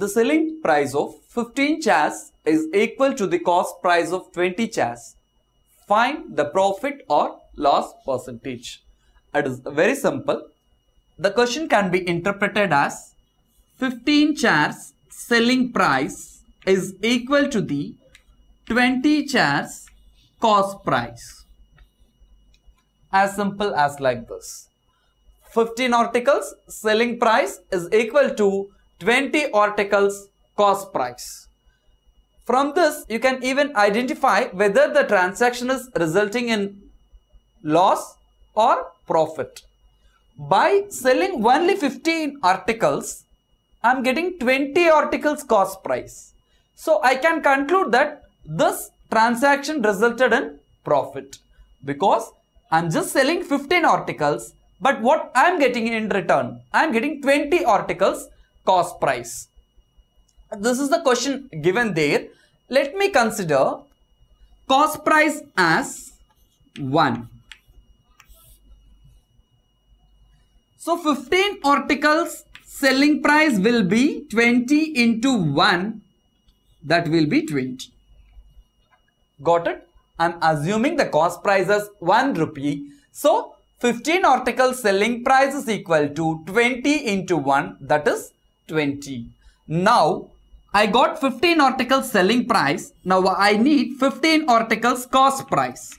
the selling price of 15 chairs is equal to the cost price of 20 chairs. Find the profit or loss percentage. It is very simple. The question can be interpreted as 15 chairs selling price is equal to the 20 chairs cost price. As simple as like this. 15 articles selling price is equal to 20 articles cost price. From this, you can even identify whether the transaction is resulting in loss or profit. By selling only 15 articles, I am getting 20 articles cost price. So I can conclude that this transaction resulted in profit because I am just selling 15 articles but what I am getting in return? I am getting 20 articles cost price. This is the question given there. Let me consider cost price as 1. So 15 articles selling price will be 20 into 1 that will be 20. Got it? I am assuming the cost price is 1 rupee. So 15 articles selling price is equal to 20 into 1 that is 20. Now I got 15 articles selling price. Now I need 15 articles cost price.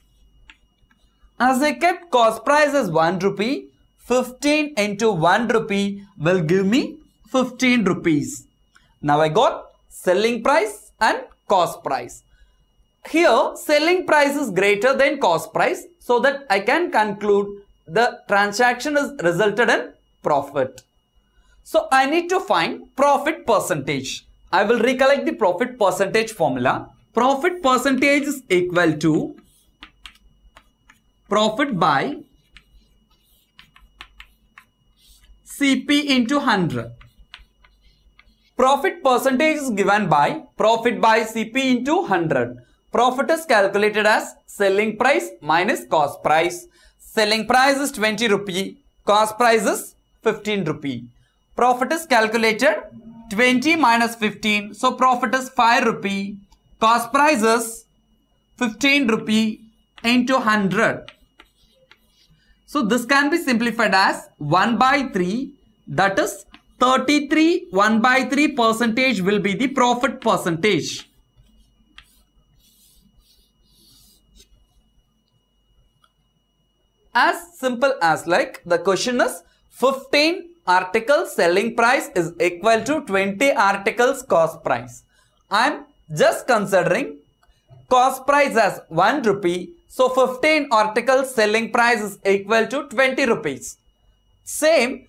As I kept cost price as 1 rupee, 15 into 1 rupee will give me 15 rupees. Now I got selling price and cost price. Here selling price is greater than cost price so that I can conclude the transaction is resulted in profit. So I need to find profit percentage. I will recollect the profit percentage formula. Profit percentage is equal to profit by CP into 100. Profit percentage is given by profit by CP into 100. Profit is calculated as selling price minus cost price. Selling price is 20 rupee. Cost price is 15 rupee. Profit is calculated 20 minus 15. So profit is 5 rupee. Cost price is 15 rupee into 100. So this can be simplified as 1 by 3 that is 33 1 by 3 percentage will be the profit percentage. As simple as like the question is 15 articles selling price is equal to 20 articles cost price. I am just considering cost price as 1 rupee so 15 articles selling price is equal to 20 rupees. Same,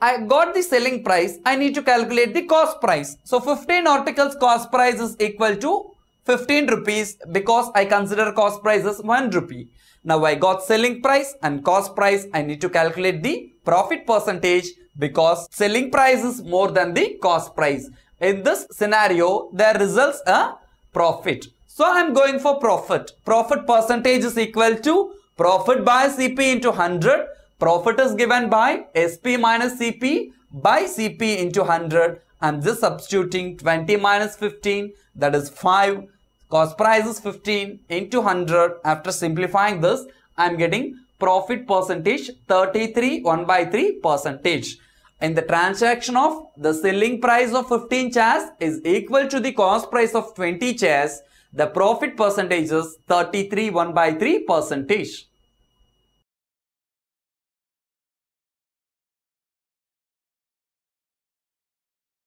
I got the selling price, I need to calculate the cost price. So 15 articles cost price is equal to 15 rupees because I consider cost price as 1 rupee. Now I got selling price and cost price. I need to calculate the profit percentage because selling price is more than the cost price. In this scenario, there results a profit. So I am going for profit. Profit percentage is equal to profit by CP into 100. Profit is given by SP minus CP by CP into 100. I am just substituting 20 minus 15 that is 5. Cost price is 15 into 100. After simplifying this, I am getting profit percentage 33 1 by 3 percentage. In the transaction of the selling price of 15 chairs is equal to the cost price of 20 chairs the profit percentage is 33 1 by 3 percentage.